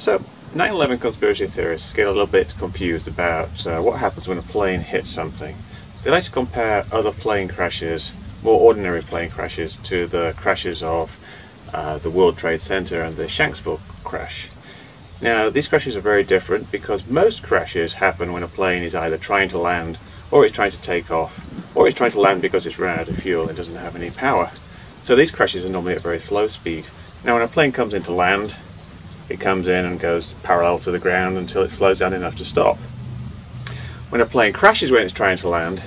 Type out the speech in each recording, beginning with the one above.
So, 9-11 conspiracy theorists get a little bit confused about uh, what happens when a plane hits something. They like to compare other plane crashes, more ordinary plane crashes, to the crashes of uh, the World Trade Center and the Shanksville crash. Now, these crashes are very different because most crashes happen when a plane is either trying to land, or it's trying to take off, or it's trying to land because it's run out of fuel and doesn't have any power. So these crashes are normally at very slow speed. Now, when a plane comes into land, it comes in and goes parallel to the ground until it slows down enough to stop. When a plane crashes when it's trying to land,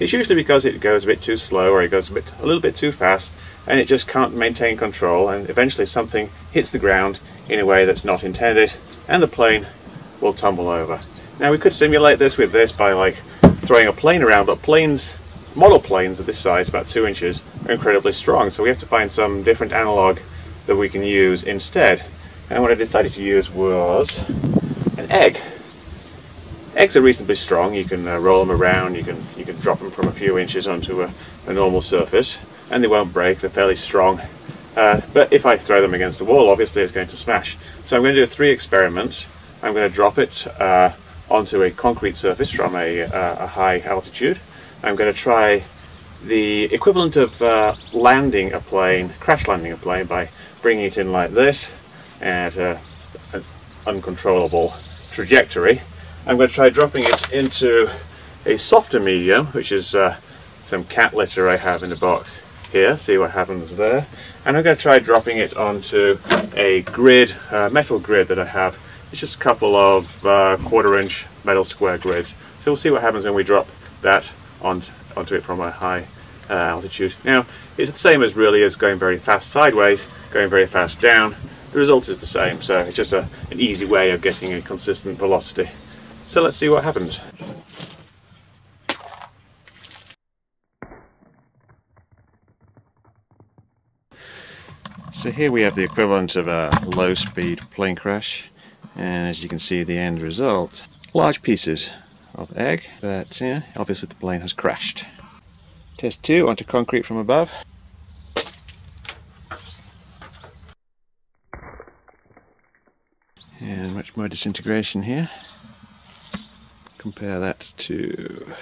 it's usually because it goes a bit too slow or it goes a bit a little bit too fast and it just can't maintain control and eventually something hits the ground in a way that's not intended and the plane will tumble over. Now we could simulate this with this by like throwing a plane around but planes model planes of this size, about two inches, are incredibly strong so we have to find some different analog that we can use instead and what I decided to use was an egg. Eggs are reasonably strong. You can uh, roll them around. You can you can drop them from a few inches onto a, a normal surface, and they won't break. They're fairly strong. Uh, but if I throw them against the wall, obviously it's going to smash. So I'm going to do three experiments. I'm going to drop it uh, onto a concrete surface from a, uh, a, high altitude. I'm going to try the equivalent of uh, landing a plane, crash landing a plane, by bringing it in like this at a, an uncontrollable trajectory. I'm going to try dropping it into a softer medium, which is uh, some cat litter I have in the box here, see what happens there. And I'm going to try dropping it onto a grid, uh, metal grid that I have. It's just a couple of uh, quarter inch metal square grids. So we'll see what happens when we drop that on, onto it from a high uh, altitude. Now, it's the same as really as going very fast sideways, going very fast down, the result is the same, so it's just a, an easy way of getting a consistent velocity. So let's see what happens. So here we have the equivalent of a low-speed plane crash, and as you can see the end result, large pieces of egg, but yeah, obviously the plane has crashed. Test 2 onto concrete from above. More disintegration here. Compare that to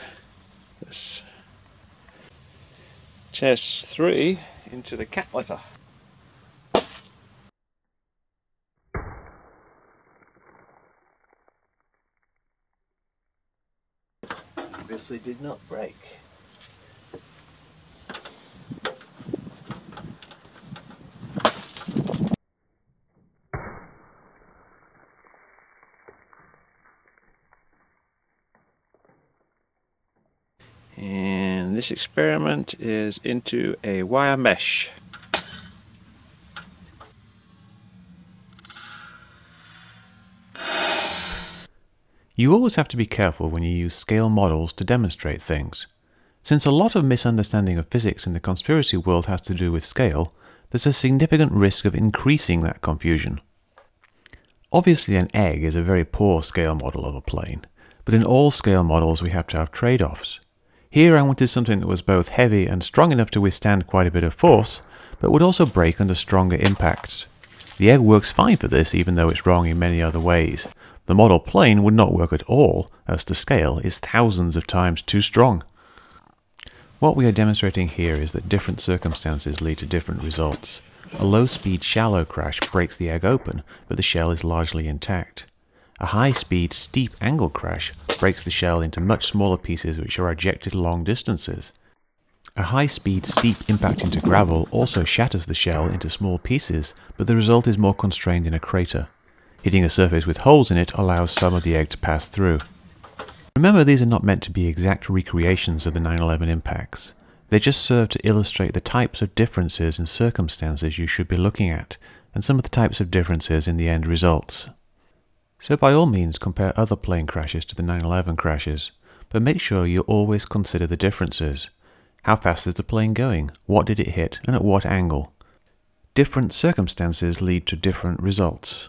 this. Test 3 into the cat litter. Obviously did not break. And this experiment is into a wire mesh. You always have to be careful when you use scale models to demonstrate things. Since a lot of misunderstanding of physics in the conspiracy world has to do with scale, there's a significant risk of increasing that confusion. Obviously an egg is a very poor scale model of a plane, but in all scale models we have to have trade-offs. Here I wanted something that was both heavy and strong enough to withstand quite a bit of force, but would also break under stronger impacts. The egg works fine for this even though it's wrong in many other ways. The model plane would not work at all, as the scale is thousands of times too strong. What we are demonstrating here is that different circumstances lead to different results. A low-speed shallow crash breaks the egg open, but the shell is largely intact. A high-speed steep angle crash breaks the shell into much smaller pieces which are ejected long distances. A high-speed steep impact into gravel also shatters the shell into small pieces, but the result is more constrained in a crater. Hitting a surface with holes in it allows some of the egg to pass through. Remember these are not meant to be exact recreations of the 9-11 impacts. They just serve to illustrate the types of differences in circumstances you should be looking at, and some of the types of differences in the end results. So by all means compare other plane crashes to the 9-11 crashes, but make sure you always consider the differences. How fast is the plane going? What did it hit and at what angle? Different circumstances lead to different results.